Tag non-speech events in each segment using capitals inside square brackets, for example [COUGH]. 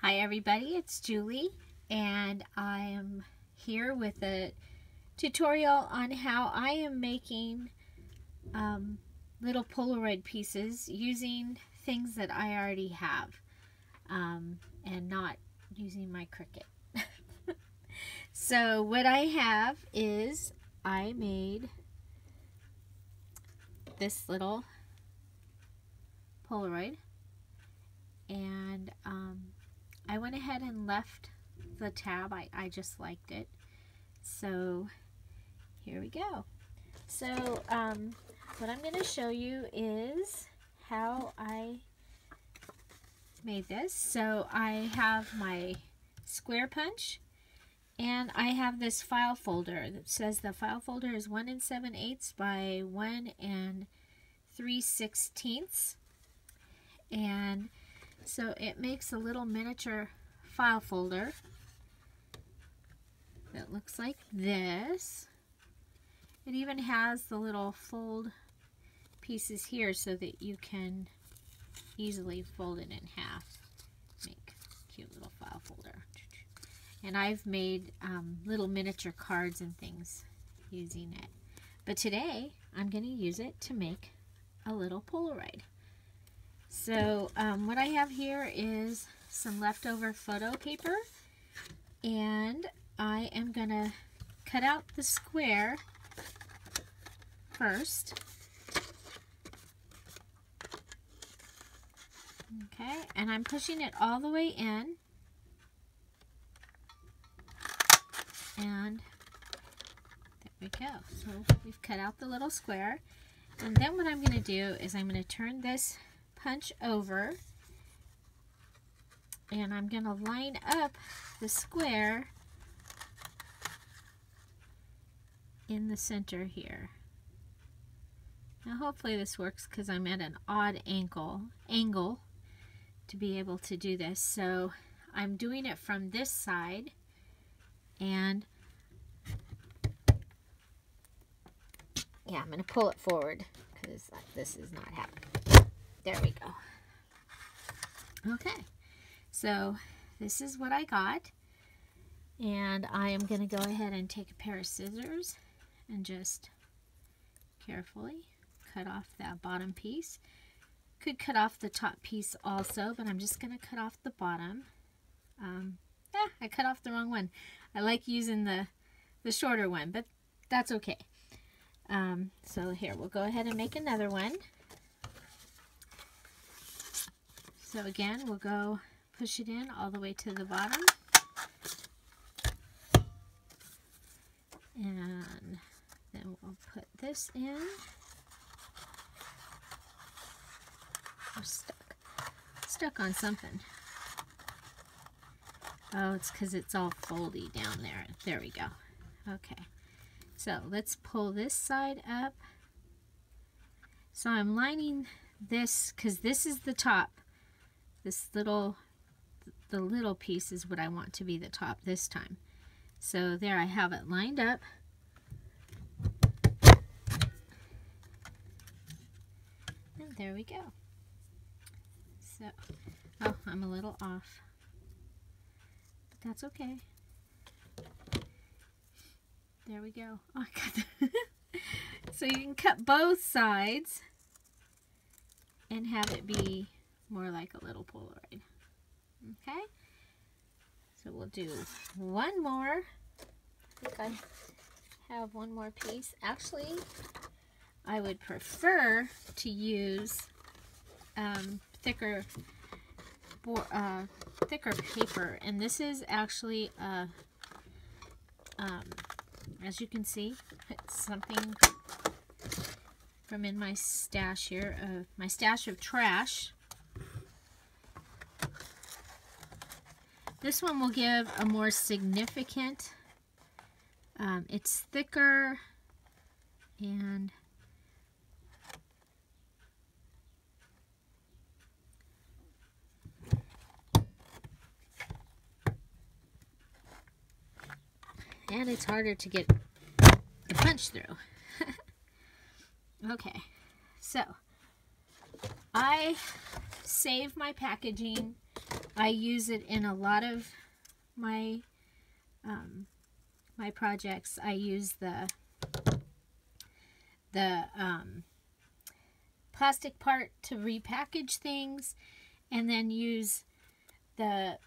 Hi everybody, it's Julie and I am here with a tutorial on how I am making um, little Polaroid pieces using things that I already have um, and not using my Cricut. [LAUGHS] so what I have is I made this little Polaroid and um, I went ahead and left the tab. I, I just liked it. So here we go. So um, what I'm going to show you is how I made this. So I have my square punch and I have this file folder that says the file folder is 1 and 7 eighths by 1 and 3 sixteenths. And so it makes a little miniature file folder that looks like this. It even has the little fold pieces here so that you can easily fold it in half. Make a cute little file folder. And I've made um, little miniature cards and things using it. But today I'm going to use it to make a little Polaroid. So um, what I have here is some leftover photo paper and I am going to cut out the square first. Okay, and I'm pushing it all the way in. And there we go. So we've cut out the little square. And then what I'm going to do is I'm going to turn this punch over and I'm going to line up the square in the center here. Now hopefully this works because I'm at an odd angle, angle to be able to do this. So I'm doing it from this side and yeah, I'm going to pull it forward because this is not happening. There we go. Okay, so this is what I got. And I am going to go ahead and take a pair of scissors and just carefully cut off that bottom piece. Could cut off the top piece also, but I'm just going to cut off the bottom. Um, yeah, I cut off the wrong one. I like using the, the shorter one, but that's okay. Um, so here, we'll go ahead and make another one. So again, we'll go push it in all the way to the bottom. And then we'll put this in. We're stuck. Stuck on something. Oh, it's because it's all foldy down there. There we go. Okay. So let's pull this side up. So I'm lining this because this is the top this little, the little piece is what I want to be the top this time. So there I have it lined up. And there we go. So, oh, I'm a little off. But that's okay. There we go. [LAUGHS] Oh, [LAUGHS] so you can cut both sides and have it be more like a little Polaroid. Okay? So we'll do one more. I think I have one more piece. Actually, I would prefer to use um, thicker uh, thicker paper. And this is actually, uh, um, as you can see, it's something from in my stash here, uh, my stash of trash. This one will give a more significant, um, it's thicker and and it's harder to get the punch through. [LAUGHS] okay, so I save my packaging I use it in a lot of my um, my projects. I use the the um, plastic part to repackage things and then use the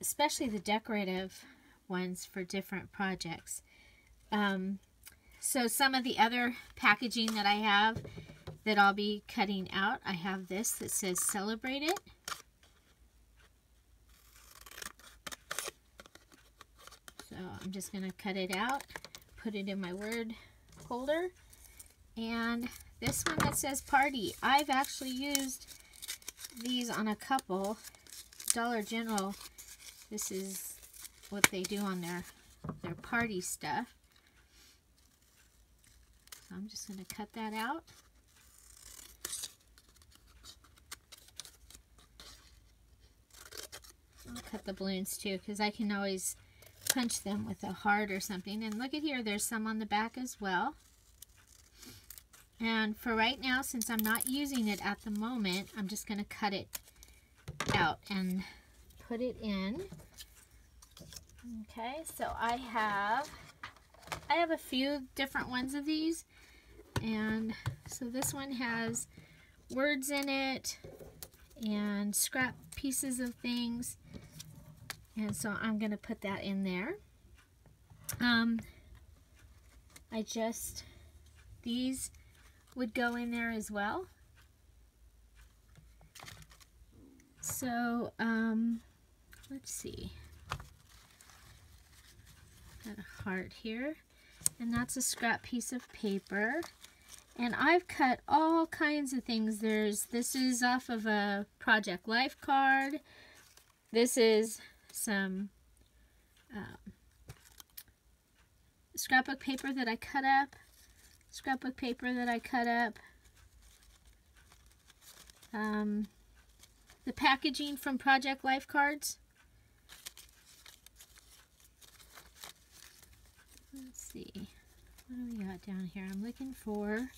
especially the decorative ones for different projects. Um, so some of the other packaging that I have that I'll be cutting out, I have this that says celebrate it. So I'm just going to cut it out, put it in my word holder. And this one that says party, I've actually used these on a couple. Dollar General, this is what they do on their, their party stuff. So I'm just going to cut that out. I'll cut the balloons too because I can always punch them with a heart or something. And look at here, there's some on the back as well. And for right now, since I'm not using it at the moment, I'm just going to cut it out and put it in. Okay, so I have, I have a few different ones of these. And so this one has words in it and scrap pieces of things. And so I'm going to put that in there. Um, I just, these would go in there as well. So, um, let's see. Got a heart here. And that's a scrap piece of paper. And I've cut all kinds of things. There's, this is off of a Project Life card. This is some um, scrapbook paper that I cut up scrapbook paper that I cut up. Um, the packaging from Project Life Cards. Let's see. What do we got down here? I'm looking for...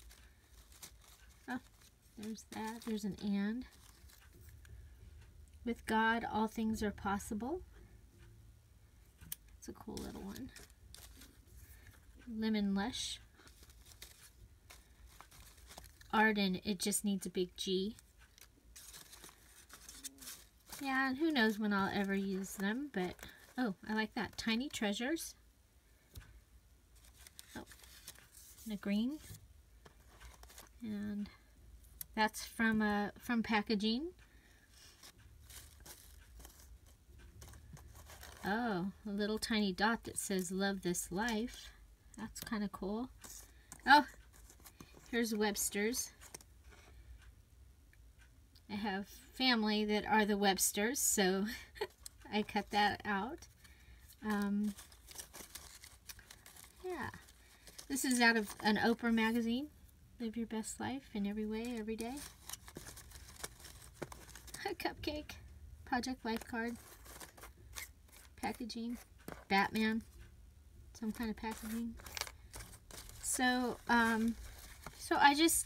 Oh, there's that. There's an and. With God, all things are possible. It's a cool little one. Lemon Lush. Arden, it just needs a big G. Yeah, and who knows when I'll ever use them, but, oh, I like that. Tiny Treasures. Oh, and a green. And that's from, uh, from packaging. Oh, a little tiny dot that says love this life. That's kind of cool. Oh, Here's Webster's. I have family that are the Websters, so [LAUGHS] I cut that out. Um, yeah. This is out of an Oprah magazine. Live your best life in every way, every day. [LAUGHS] A cupcake. Project Life card. Packaging. Batman. Some kind of packaging. So, um, so I just,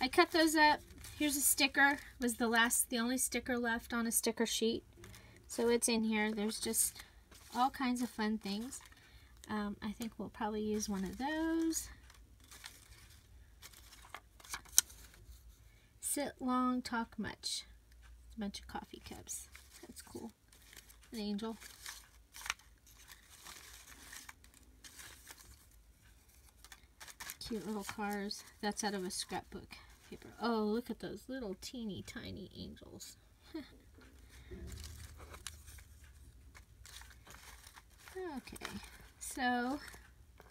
I cut those up. Here's a sticker. was the last, the only sticker left on a sticker sheet. So it's in here. There's just all kinds of fun things. Um, I think we'll probably use one of those. Sit long, talk much. A bunch of coffee cups. That's cool. An angel. Cute little cars. That's out of a scrapbook paper. Oh, look at those little teeny tiny angels. [LAUGHS] okay, so,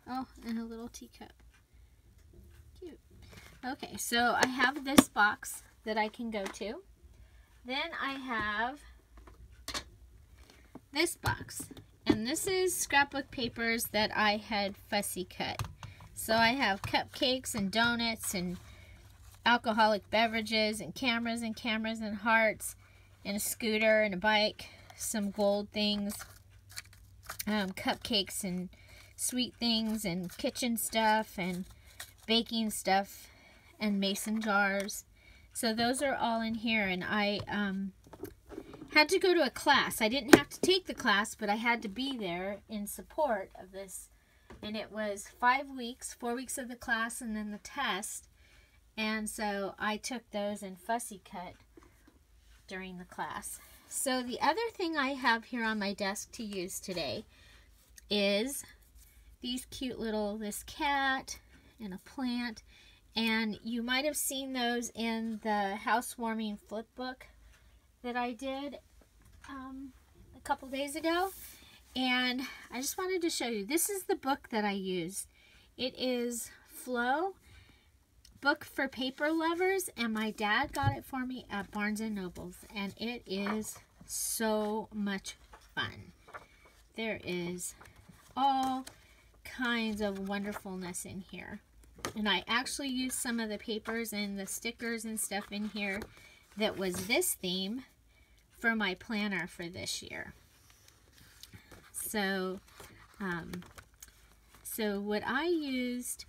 oh, and a little teacup. Cute. Okay, so I have this box that I can go to. Then I have this box. And this is scrapbook papers that I had fussy cut. So I have cupcakes and donuts and alcoholic beverages and cameras and cameras and hearts and a scooter and a bike, some gold things, um, cupcakes and sweet things and kitchen stuff and baking stuff and mason jars. So those are all in here and I um, had to go to a class. I didn't have to take the class, but I had to be there in support of this. And it was five weeks, four weeks of the class and then the test. And so I took those and fussy cut during the class. So the other thing I have here on my desk to use today is these cute little, this cat and a plant. And you might have seen those in the housewarming flip book that I did um, a couple days ago. And I just wanted to show you. This is the book that I use. It is Flow book for paper lovers and my dad got it for me at Barnes & Nobles and it is so much fun. There is all kinds of wonderfulness in here. And I actually used some of the papers and the stickers and stuff in here that was this theme for my planner for this year. So, um, so what I used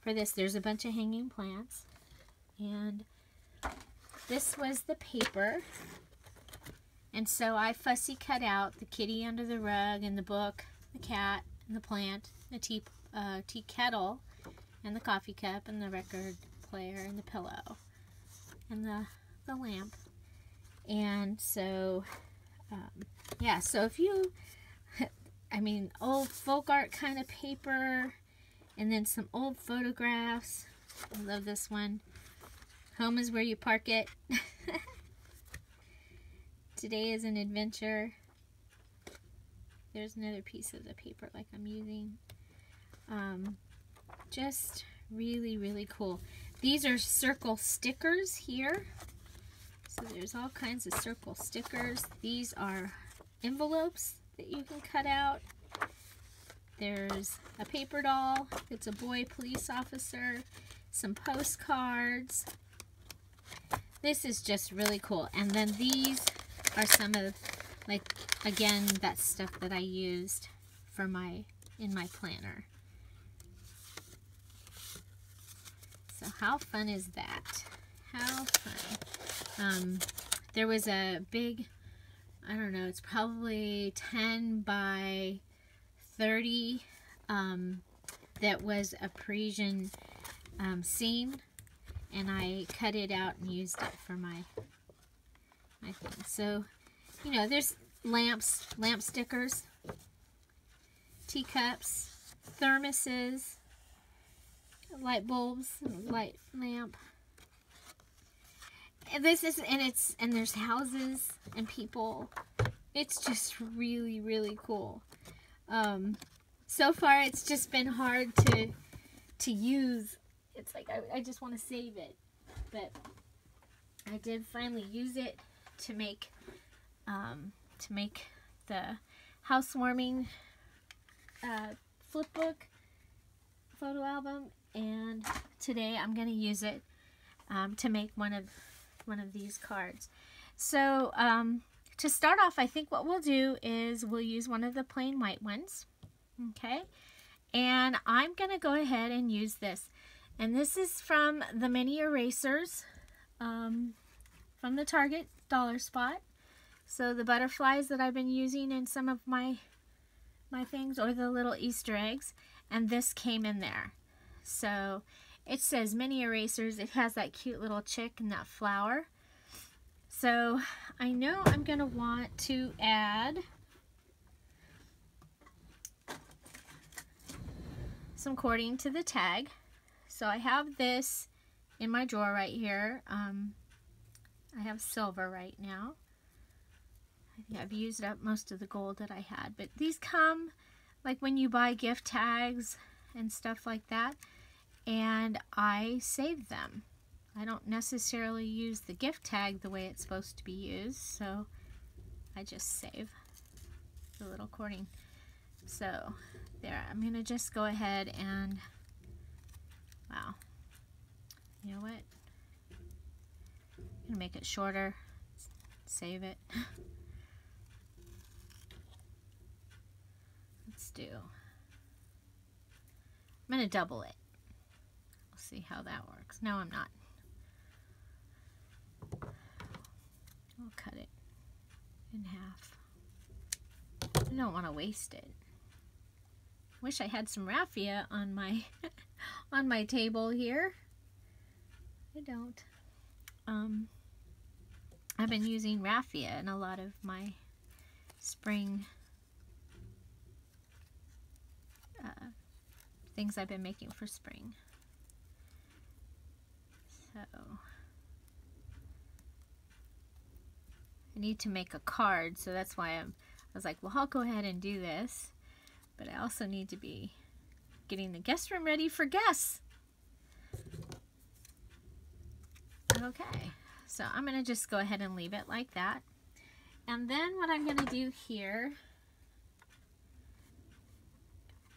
for this, there's a bunch of hanging plants. And this was the paper. And so I fussy cut out the kitty under the rug and the book, the cat and the plant, the tea, uh, tea kettle and the coffee cup and the record player and the pillow and the, the lamp. And so, um, yeah, so if you, I mean, old folk art kind of paper, and then some old photographs. I love this one. Home is where you park it. [LAUGHS] Today is an adventure. There's another piece of the paper like I'm using. Um, just really, really cool. These are circle stickers here. So there's all kinds of circle stickers. These are envelopes that you can cut out there's a paper doll. It's a boy police officer. Some postcards. This is just really cool. And then these are some of, like, again, that stuff that I used for my, in my planner. So how fun is that? How fun. Um, there was a big, I don't know, it's probably 10 by 30 um, that was a Parisian um, scene and I cut it out and used it for my my thing. So, you know, there's lamps, lamp stickers, teacups, thermoses, light bulbs, light lamp. This is and it's and there's houses and people. It's just really really cool. Um, so far, it's just been hard to to use. It's like I, I just want to save it, but I did finally use it to make um, to make the housewarming uh, flip book photo album, and today I'm going to use it um, to make one of one of these cards. So um, to start off, I think what we'll do is we'll use one of the plain white ones. Okay. And I'm going to go ahead and use this. And this is from the mini erasers um, from the Target dollar spot. So the butterflies that I've been using in some of my my things or the little Easter eggs. And this came in there. So it says mini erasers. It has that cute little chick and that flower. So I know I'm going to want to add some cording to the tag. So I have this in my drawer right here. Um, I have silver right now. I think I've used up most of the gold that I had. But these come like when you buy gift tags and stuff like that. And I save them. I don't necessarily use the gift tag the way it's supposed to be used, so I just save the little cording. So there, I'm going to just go ahead and, wow, you know what? I'm to make it shorter, save it. [LAUGHS] Let's do, I'm to double it. See how that works. No, I'm not. I'll cut it. in half. I don't want to waste it. Wish I had some raffia on my [LAUGHS] on my table here. I don't. Um, I've been using raffia in a lot of my spring uh, things I've been making for spring. So I need to make a card, so that's why I'm, I was like, well, I'll go ahead and do this. But I also need to be getting the guest room ready for guests. Okay, so I'm going to just go ahead and leave it like that. And then what I'm going to do here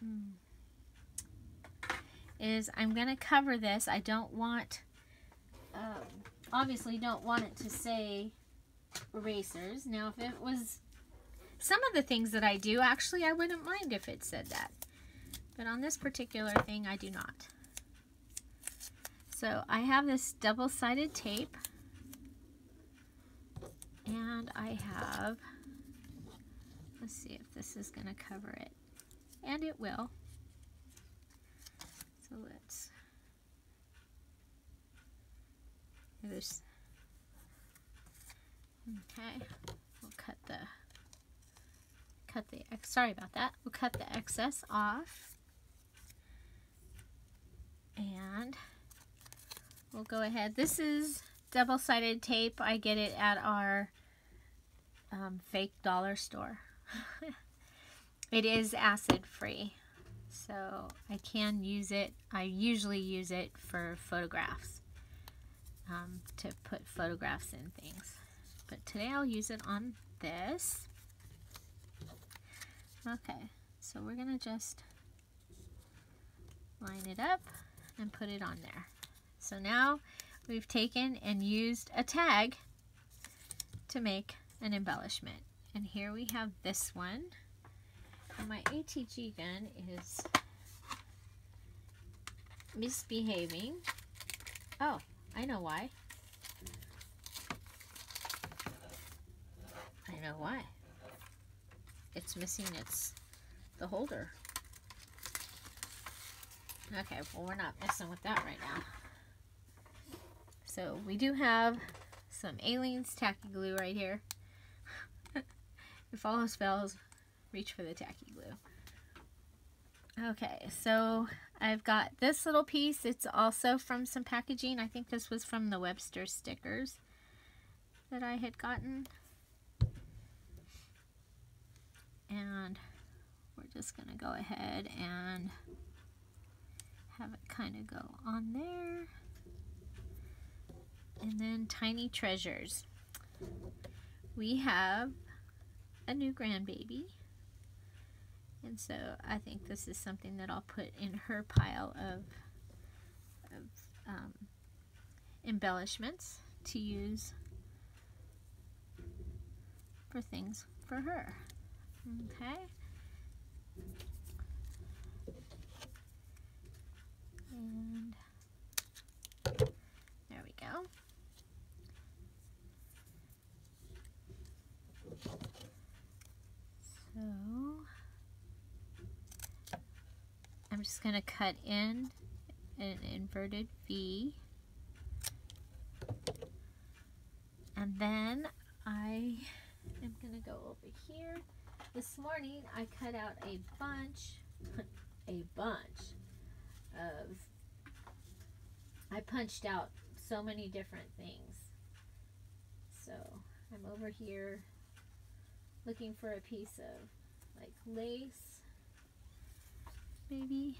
hmm, is I'm going to cover this. I don't want, um, obviously don't want it to say erasers. Now if it was some of the things that I do, actually I wouldn't mind if it said that. But on this particular thing, I do not. So I have this double-sided tape. And I have, let's see if this is going to cover it. And it will. So let's, okay, we'll cut the, cut the, sorry about that, we'll cut the excess off. And we'll go ahead, this is double-sided tape. I get it at our um, fake dollar store. [LAUGHS] it is acid free, so I can use it. I usually use it for photographs, um, to put photographs in things. But today I'll use it on this. Okay, so we're going to just line it up and put it on there. So now we've taken and used a tag to make an embellishment. And here we have this one. And my ATG gun is misbehaving. Oh, I know why. I know why. It's missing its the holder. Okay, well we're not messing with that right now. So we do have some Aleene's tacky glue right here. [LAUGHS] if all fails, reach for the tacky glue. Okay, so I've got this little piece. It's also from some packaging. I think this was from the Webster stickers that I had gotten. And we're just going to go ahead and have it kind of go on there. And then Tiny Treasures. We have a new grandbaby. And so I think this is something that I'll put in her pile of, of um, embellishments to use for things for her. Okay. And there we go. So I'm just going to cut in an inverted V. And then I am going to go over here. This morning I cut out a bunch, [LAUGHS] a bunch of, I punched out so many different things. So I'm over here looking for a piece of like lace, maybe.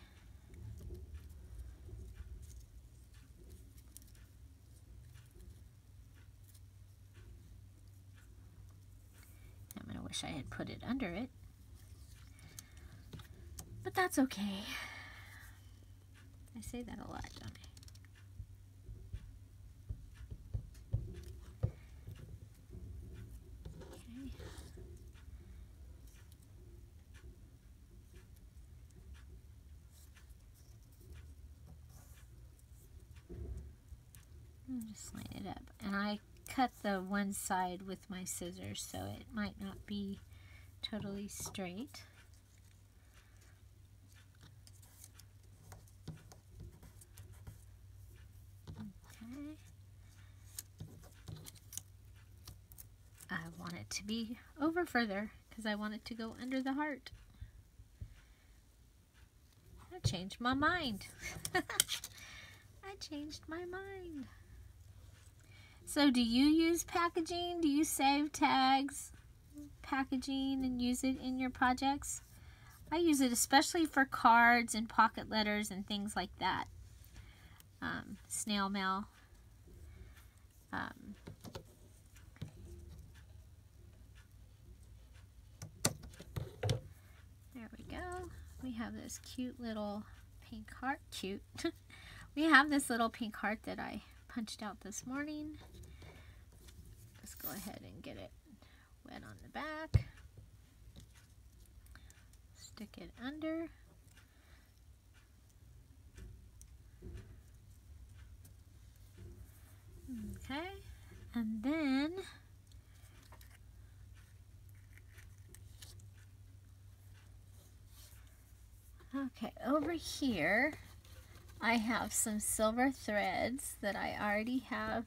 I'm going to wish I had put it under it. But that's okay. I say that a lot, don't I? Just line it up. And I cut the one side with my scissors, so it might not be totally straight. Okay. I want it to be over further because I want it to go under the heart. [LAUGHS] I changed my mind. I changed my mind. So do you use packaging? Do you save tags, packaging, and use it in your projects? I use it especially for cards and pocket letters and things like that. Um, snail mail. Um, there we go. We have this cute little pink heart. Cute. [LAUGHS] we have this little pink heart that I punched out this morning. Go ahead and get it wet on the back. Stick it under. Okay, and then Okay, over here I have some silver threads that I already have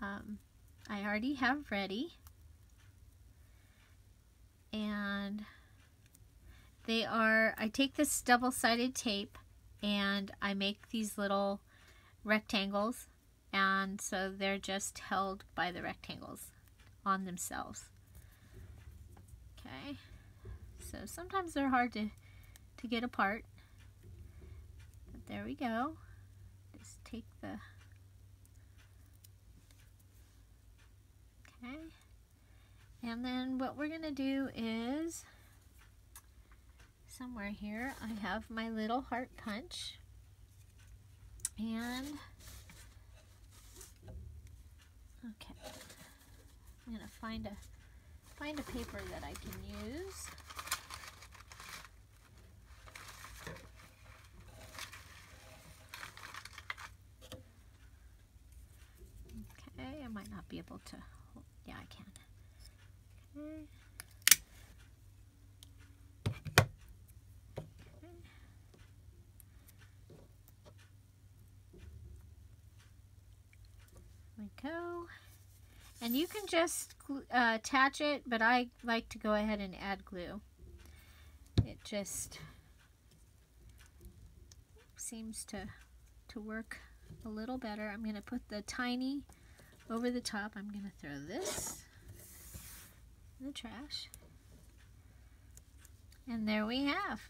um, I already have ready. And they are I take this double-sided tape and I make these little rectangles. And so they're just held by the rectangles on themselves. Okay. So sometimes they're hard to to get apart. But there we go. Just take the okay and then what we're gonna do is somewhere here I have my little heart punch and Okay. I'm gonna find a find a paper that I can use. Okay, I might not be able to. Yeah, I can. Okay. we go. And you can just uh, attach it, but I like to go ahead and add glue. It just seems to, to work a little better. I'm going to put the tiny over the top. I'm going to throw this in the trash. And there we have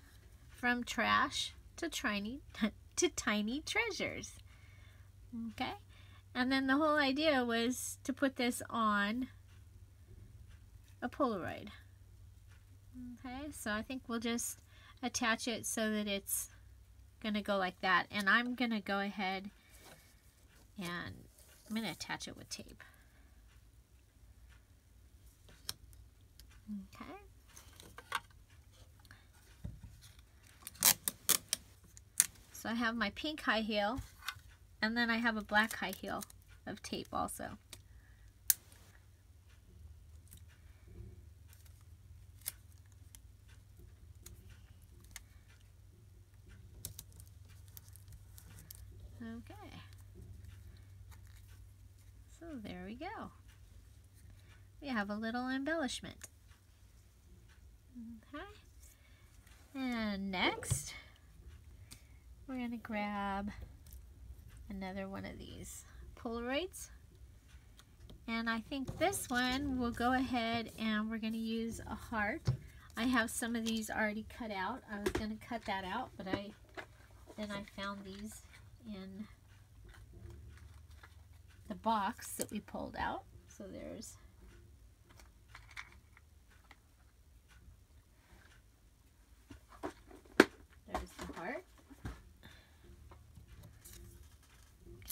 from trash to tiny [LAUGHS] to tiny treasures. Okay? And then the whole idea was to put this on a Polaroid. Okay, so I think we'll just attach it so that it's going to go like that. And I'm going to go ahead and I'm going to attach it with tape. Okay. So I have my pink high heel and then I have a black high heel of tape also. Okay. So there we go. We have a little embellishment. Okay. And next, we're going to grab another one of these Polaroids. And I think this one we'll go ahead and we're going to use a heart. I have some of these already cut out. I was going to cut that out, but I then I found these in the box that we pulled out. So there's there's the heart.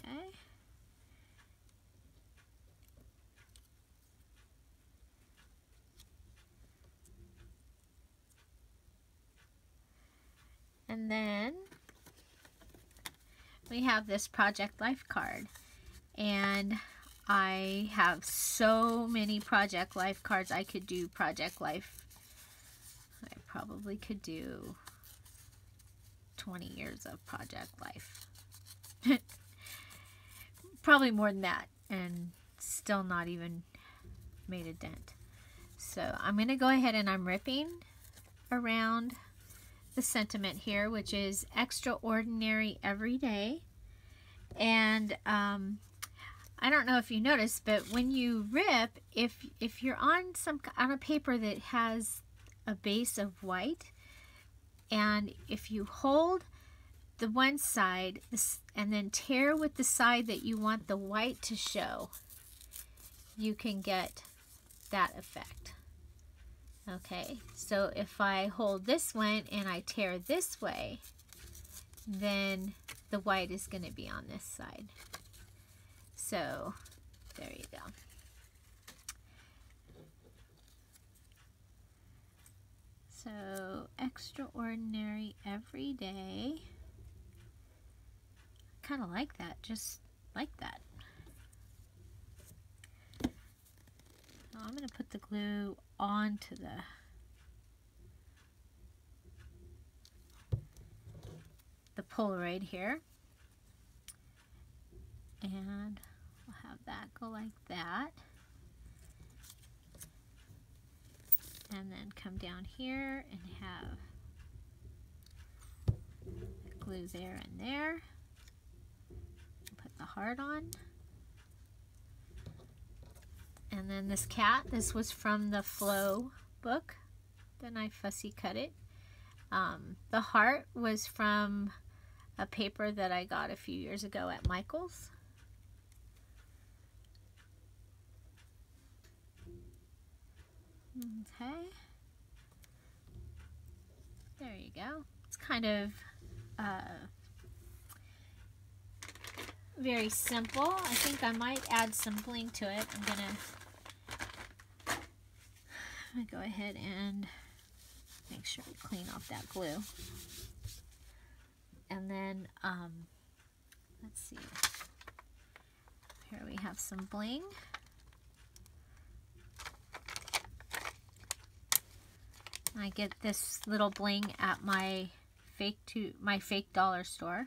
Okay. And then we have this Project Life card. And I have so many Project Life cards. I could do Project Life. I probably could do 20 years of Project Life. [LAUGHS] probably more than that. And still not even made a dent. So I'm going to go ahead and I'm ripping around the sentiment here, which is extraordinary every day. And um, I don't know if you noticed, but when you rip, if if you're on some on a paper that has a base of white, and if you hold the one side and then tear with the side that you want the white to show, you can get that effect. Okay, so if I hold this one and I tear this way, then the white is going to be on this side. So there you go. So extraordinary every day. Kind of like that, just like that. I'm going to put the glue onto the the Polaroid here. And that go like that. And then come down here and have glue there and there. Put the heart on. And then this cat, this was from the Flow book. Then I fussy cut it. Um, the heart was from a paper that I got a few years ago at Michael's. Okay. There you go. It's kind of uh, very simple. I think I might add some bling to it. I'm to go ahead and make sure we clean off that glue. And then, um, let's see. Here we have some bling. I get this little bling at my fake to my fake dollar store.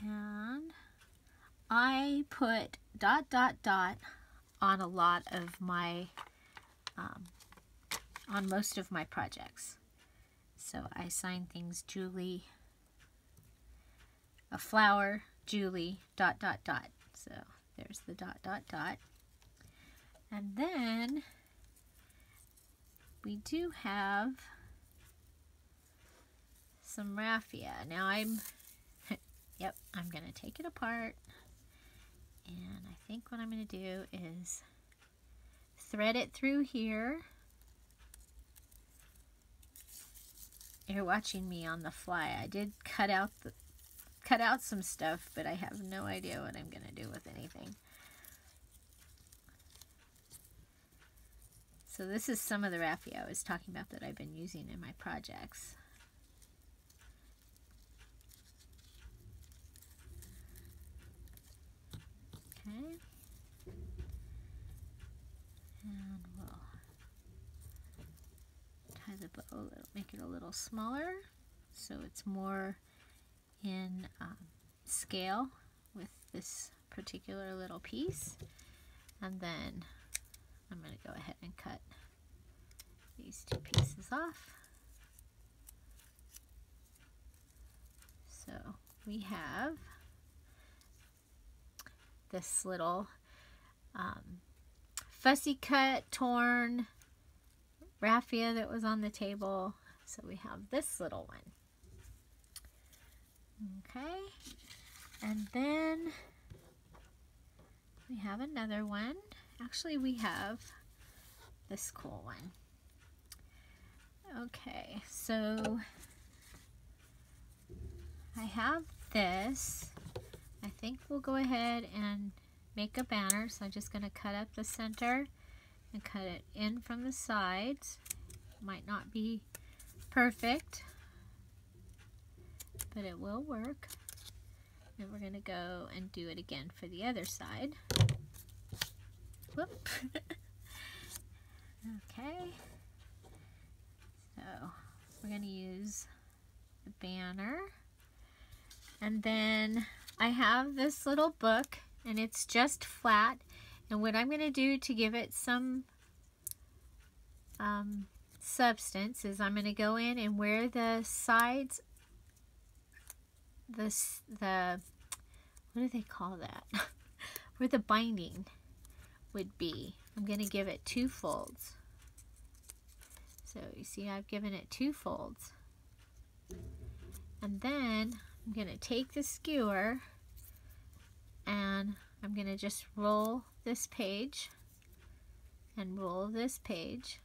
And I put dot dot dot on a lot of my, um, on most of my projects. So I sign things Julie, a flower, Julie, dot, dot, dot. So there's the dot, dot, dot. And then we do have some raffia. Now I'm, [LAUGHS] yep, I'm going to take it apart and I think what I'm going to do is thread it through here. You're watching me on the fly. I did cut out the cut out some stuff, but I have no idea what I'm going to do with anything. So this is some of the raffia I was talking about that I've been using in my projects. Okay. And we'll tie the bow, make it a little smaller so it's more in um, scale with this particular little piece. And then I'm going to go ahead and cut these two pieces off. So we have this little um, fussy cut, torn raffia that was on the table. So we have this little one. Okay. And then we have another one. Actually, we have this cool one. Okay, so I have this I think we'll go ahead and make a banner. So I'm just going to cut up the center and cut it in from the sides. Might not be perfect, but it will work. And we're going to go and do it again for the other side. Whoop. [LAUGHS] okay. So we're going to use the banner. And then I have this little book and it's just flat. And what I'm going to do to give it some um, substance is I'm going to go in and where the sides, the, the, what do they call that? [LAUGHS] where the binding would be, I'm going to give it two folds. So you see I've given it two folds. And then I'm going to take the skewer and I'm going to just roll this page and roll this page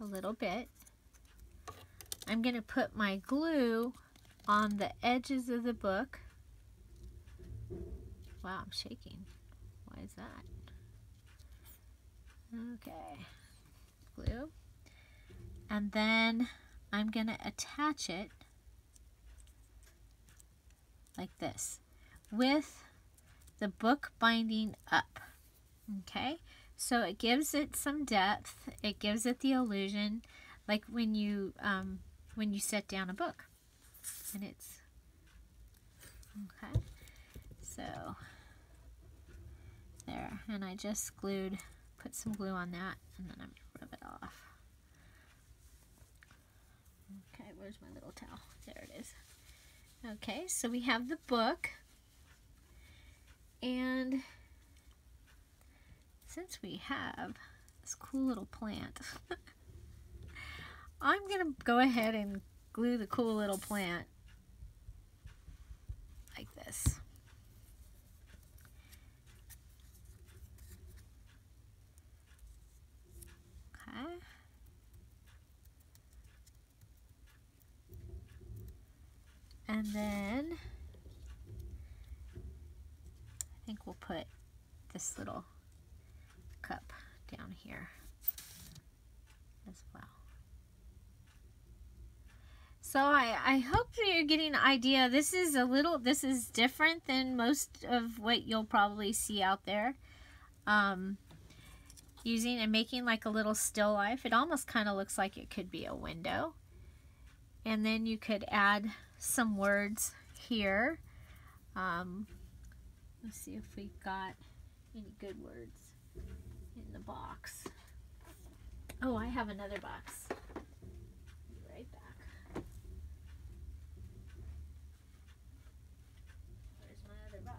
a little bit. I'm going to put my glue on the edges of the book. Wow, I'm shaking. Why is that? Okay, glue. And then I'm going to attach it like this with the book binding up. Okay, so it gives it some depth. It gives it the illusion like when you um, when you set down a book. And it's okay. So and I just glued, put some glue on that, and then I'm gonna rub it off. Okay, where's my little towel? There it is. Okay, so we have the book. And since we have this cool little plant, [LAUGHS] I'm going to go ahead and glue the cool little plant like this. Okay. And then I think we'll put this little cup down here as well. So I, I hope you're getting an idea. This is a little, this is different than most of what you'll probably see out there. Um, using and making like a little still life. It almost kind of looks like it could be a window. And then you could add some words here. Um, let's see if we've got any good words in the box. Oh, I have another box. Right back. Where's my other box?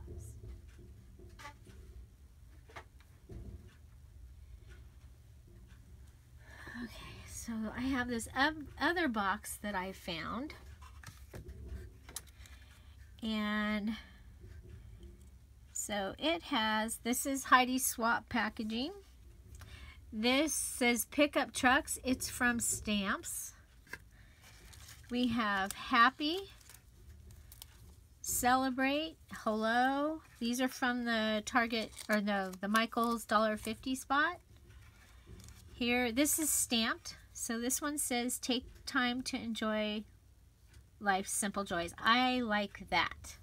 Okay, so I have this other box that I found. And so it has, this is Heidi Swapp packaging. This says pickup trucks. It's from Stamps. We have Happy, Celebrate, Hello. These are from the Target, or no, the Michael's $1.50 spot. Here, this is stamped. So this one says, take time to enjoy life's simple joys. I like that.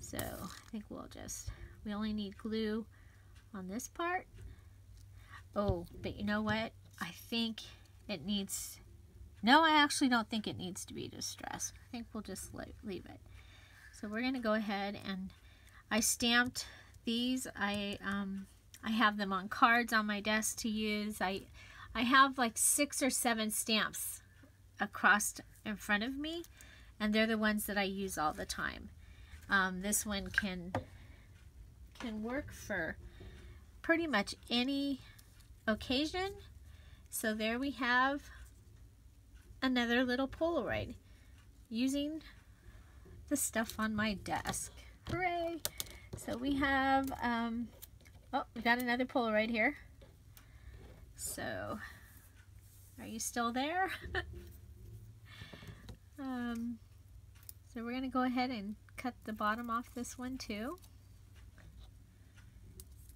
So I think we'll just, we only need glue on this part. Oh, but you know what? I think it needs, no, I actually don't think it needs to be distressed. I think we'll just leave it. So we're going to go ahead and I stamped these. I, um, I have them on cards on my desk to use. I, I have like six or seven stamps across in front of me and they're the ones that I use all the time. Um, this one can can work for pretty much any occasion. So there we have another little Polaroid using the stuff on my desk. Hooray! So we have, um, oh, we got another Polaroid here. So, are you still there? [LAUGHS] Um, so we're going to go ahead and cut the bottom off this one too.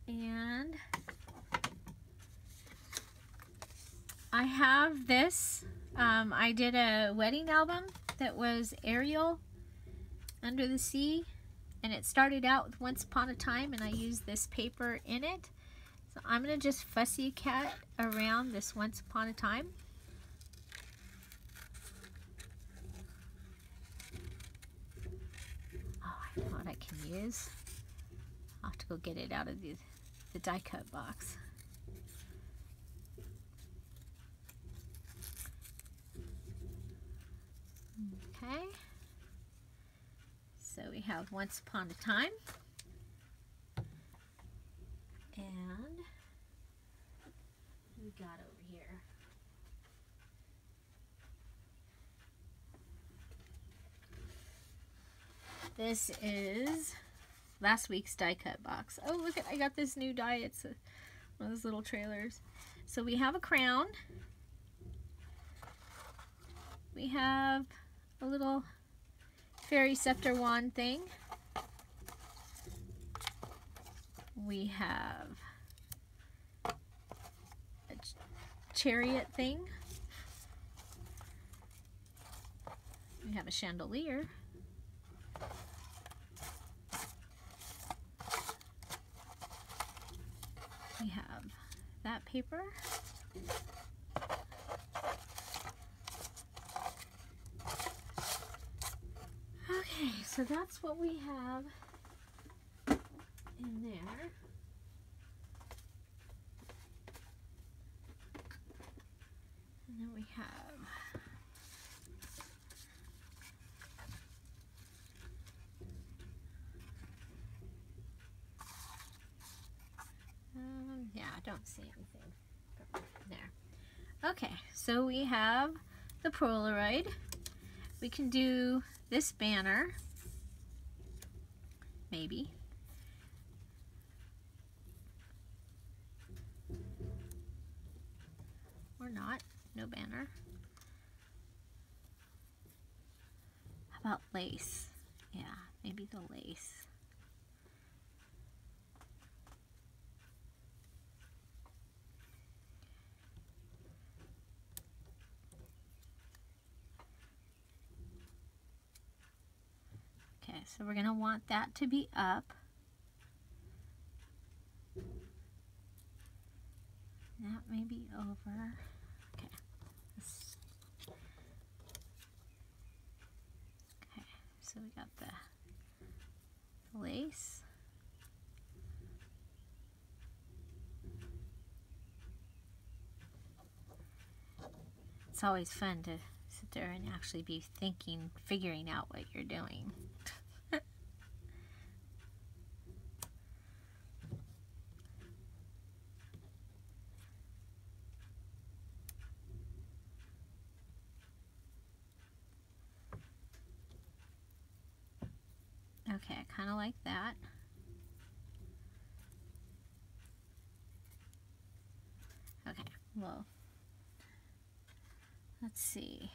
And I have this. Um, I did a wedding album that was Ariel Under the Sea. And it started out with Once Upon a Time and I used this paper in it. So I'm going to just fussy cut around this Once Upon a Time. Oh, I know what I. I'll have to go get it out of the, the die cut box. Okay. So we have Once Upon a Time. And we got over here. This is last week's die cut box. Oh, look at, I got this new die. It's a, one of those little trailers. So we have a crown. We have a little fairy scepter wand thing. We have a chariot thing. We have a chandelier. We have that paper. Okay, so that's what we have in there. And then we have yeah, I don't see anything there. Okay, so we have the Polaroid. We can do this banner, maybe. Or not, no banner. How about lace? Yeah, maybe the lace. Okay, so we're going to want that to be up. That may be over. Okay. Okay, so we got the lace. It's always fun to sit there and actually be thinking, figuring out what you're doing. Okay, I kind of like that. Okay, well, let's see.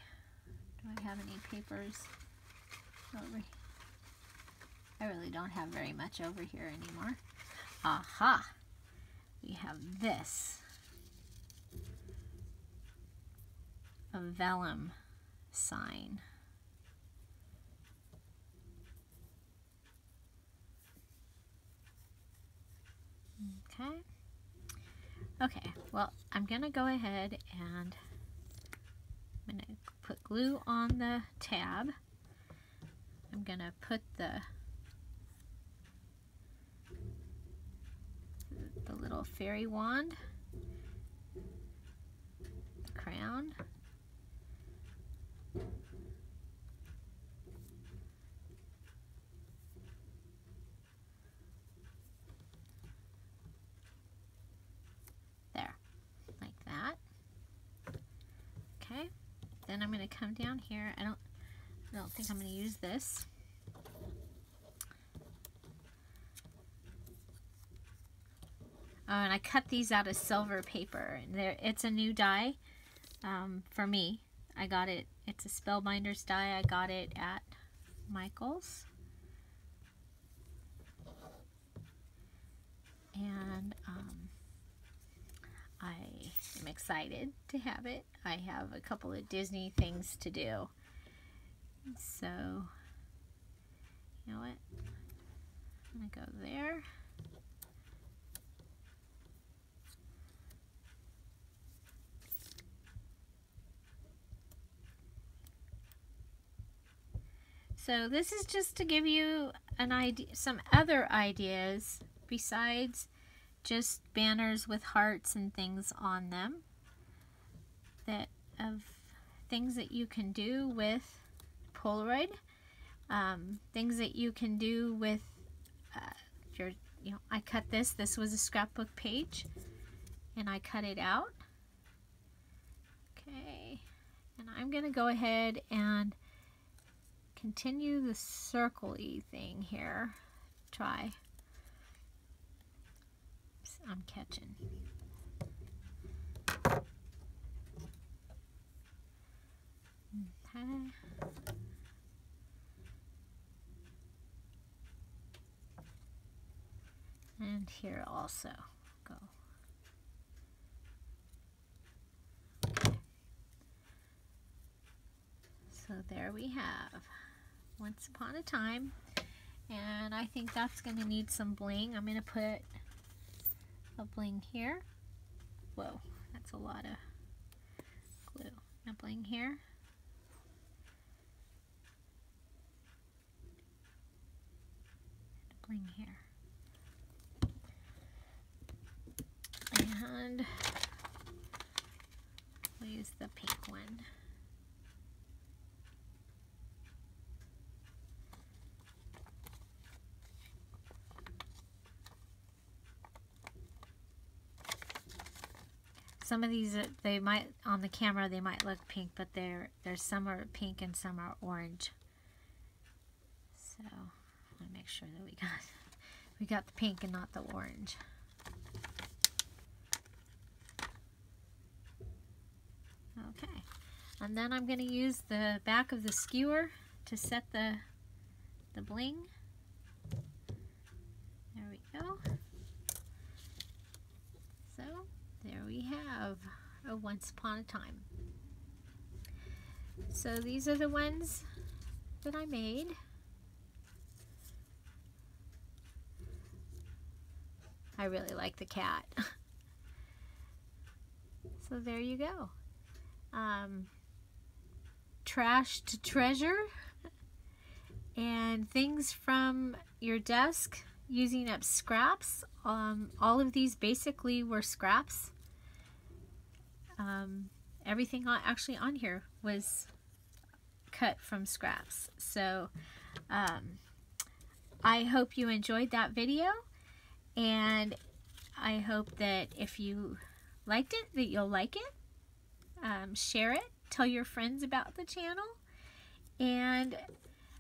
Do I have any papers over I really don't have very much over here anymore. Aha! We have this. A vellum sign. Okay. Okay, well, I'm going to go ahead and I'm going to put glue on the tab. I'm going to put the the little fairy wand, crown, Then I'm going to come down here. I don't, I don't think I'm going to use this. Oh, and I cut these out of silver paper. There, it's a new die um, for me. I got it. It's a Spellbinders die. I got it at Michael's. And um, I am excited to have it. I have a couple of Disney things to do. So, you know what? I'm going to go there. So this is just to give you an idea, some other ideas besides just banners with hearts and things on them that of things that you can do with Polaroid, um, things that you can do with uh, your, you know, I cut this, this was a scrapbook page, and I cut it out. Okay, and I'm going to go ahead and continue the circle-y thing here. Try. I'm catching. Okay. And here also go. So there we have once Upon a Time. And I think that's going to need some bling. I'm going to put a bling here. Whoa, that's a lot of glue. A bling here. A bling here. And we'll use the pink one. Some of these uh, they might on the camera they might look pink but they're there's some are pink and some are orange. So I want to make sure that we got [LAUGHS] we got the pink and not the orange. Okay. And then I'm going to use the back of the skewer to set the the bling. There we go there we have a once upon a time. So these are the ones that I made. I really like the cat. [LAUGHS] so there you go. Um, trash to treasure and things from your desk using up scraps. Um, all of these basically were scraps. Um, everything on, actually on here was cut from scraps. So um, I hope you enjoyed that video and I hope that if you liked it that you'll like it. Um, share it. Tell your friends about the channel. And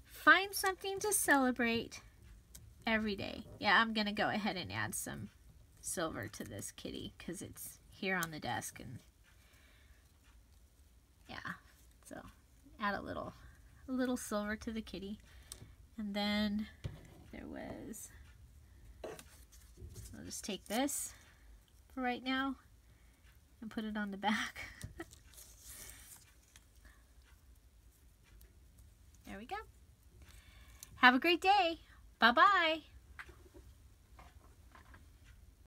find something to celebrate every day. Yeah, I'm going to go ahead and add some silver to this kitty because it's here on the desk and yeah, so add a little, a little silver to the kitty. And then there was, I'll just take this for right now and put it on the back. [LAUGHS] there we go. Have a great day. Bye-bye.